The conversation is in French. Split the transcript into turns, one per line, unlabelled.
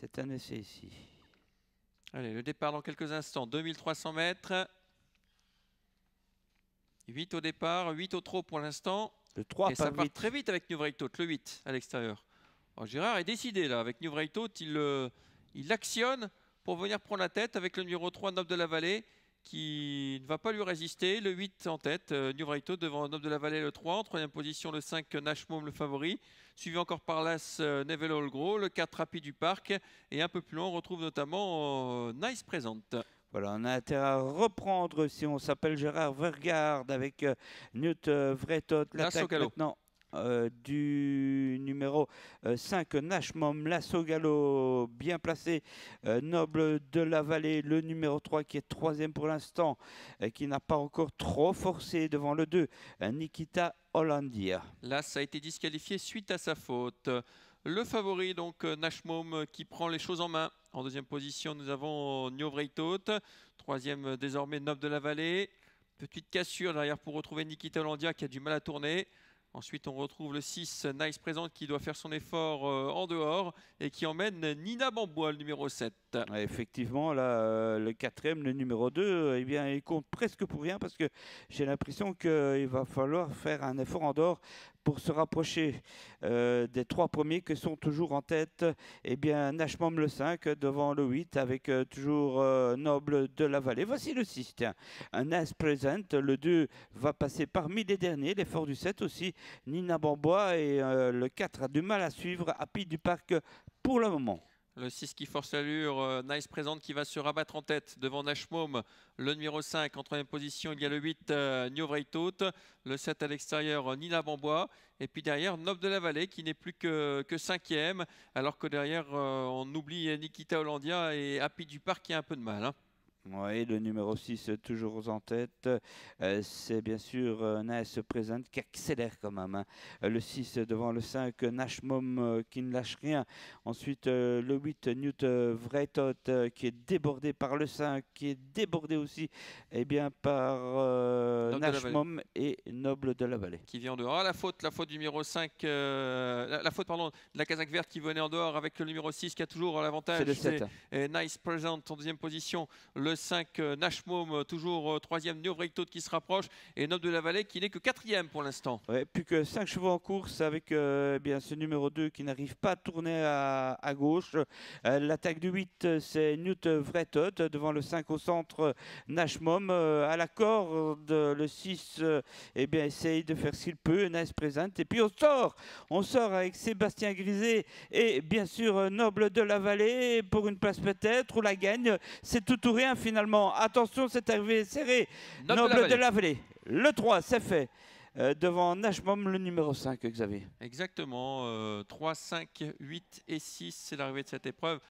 C'est un essai ici.
Allez, le départ dans quelques instants. 2300 mètres. 8 au départ, 8 au trot pour l'instant.
Le 3
Et ça
part
très vite avec New Breakthrough, le 8 à l'extérieur. Alors, Gérard est décidé là, avec New Breakthrough, il, euh, il actionne pour venir prendre la tête avec le numéro 3, Noble de la Vallée, qui ne va pas lui résister. Le 8 en tête, euh, New Breakthrough devant Noble de la Vallée, le 3. En troisième position, le 5, Nash Mom, le favori. Suivi encore par l'As, euh, Neville Allgro, le 4, Rapide du Parc. Et un peu plus loin, on retrouve notamment euh, Nice Present.
Voilà, on a intérêt à reprendre si on s'appelle Gérard Vergarde avec euh, Newt euh, Vretot. L'attaque maintenant du numéro euh, 5, Nashmom, Lasso Gallo, bien placé. euh, Noble de la Vallée, le numéro 3 qui est troisième pour l'instant, euh, qui n'a pas encore trop forcé devant le 2, euh, Nikita Hollandia.
Ça a été disqualifié suite à sa faute. Le favori, donc euh, Nashmom, euh, qui prend les choses en main. En deuxième position, nous avons New Vreitot. Troisième, euh, désormais, Noble de la Vallée. Petite cassure derrière pour retrouver Nikita Hollandia qui a du mal à tourner. Ensuite, on retrouve le 6, Nice Présente, qui doit faire son effort euh, en dehors et qui emmène Nina Bambois, le numéro 7.
Ouais, Effectivement, là, euh, le quatrième, le numéro 2, eh bien, il compte presque pour rien parce que j'ai l'impression qu'il va falloir faire un effort en dehors pour se rapprocher euh, des trois premiers qui sont toujours en tête. Eh bien, Nashmom le 5 devant le 8 avec euh, toujours euh, Noble de la Vallée. Voici le 6, tiens, un As Present. Le 2 va passer parmi les derniers. L'effort du 7 aussi, Nina Bambois et euh, le 4 a du mal à suivre Happy du Parc pour le moment.
Le 6 qui force l'allure, euh, Nice présente qui va se rabattre en tête devant Nashmom. Le numéro 5 en troisième position, il y a le 8 euh. Le 7 à l'extérieur, euh, Nina Bambois. Et puis derrière, Noble de la Vallée qui n'est plus que, cinquième. Alors que derrière, on oublie Nikita Hollandia et Happy du Parc qui a un peu de mal. hein.
Oui, le numéro 6 toujours en tête. Euh, c'est bien sûr euh, Nice Present qui accélère quand même. hein. Euh, le 6 devant le 5, Nashmom euh, qui ne lâche rien. Ensuite, euh, le 8, Newt euh, Vreitot euh, qui est débordé par le 5, qui est débordé aussi eh bien, par euh,
la
Nashmom et Noble de la Vallée.
qui vient en dehors. Ah, la faute, la faute du numéro 5, euh, la, la faute pardon, de la casaque verte qui venait en dehors avec le numéro 6 qui a toujours l'avantage.
C'est le 7. hein.
Et Nice Present en deuxième position. Le 5, euh, Nashmom, euh, toujours euh, troisième. New Vreitot qui se rapproche. Et Noble de la Vallée qui n'est que quatrième pour l'instant.
Plus que 5 chevaux en course avec eh bien, ce numéro 2 qui n'arrive pas à tourner à, gauche. L'attaque du 8, euh, c'est Newt Vretot devant le 5 au centre, Nashmom. À la corde, le 6 euh, eh bien, essaye de faire ce qu'il peut, Nice Present. Et puis on sort, on sort avec Sébastien Griset et bien sûr Noble de la Vallée pour une place peut-être ou la gagne. C'est tout ou rien finalement. Attention, c'est arrivé serré.
Noble de la
Noble de la Vallée. Le 3, c'est fait. Euh, devant Nashmom, le numéro 5, Xavier.
Exactement. euh, 3, 5, 8 et 6, c'est l'arrivée de cette épreuve.